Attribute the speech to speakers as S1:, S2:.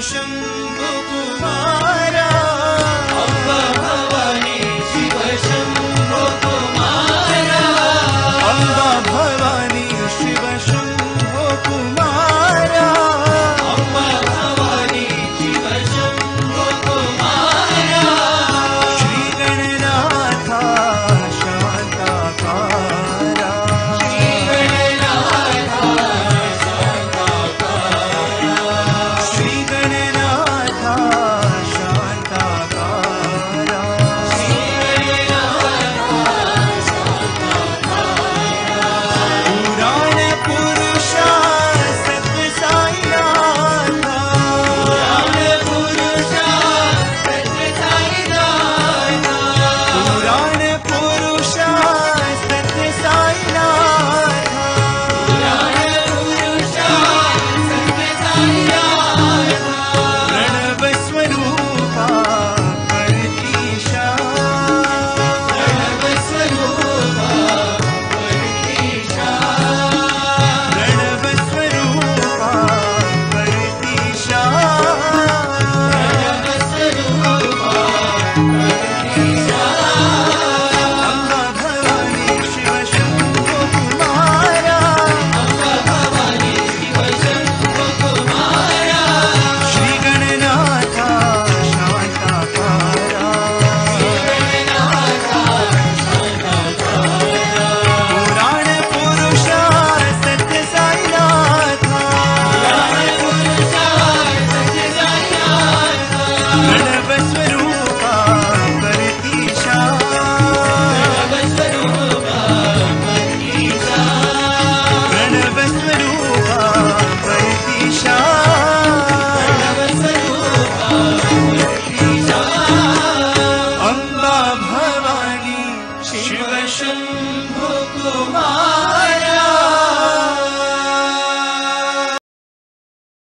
S1: शम्भुकुमार शिषु दर्शन्मा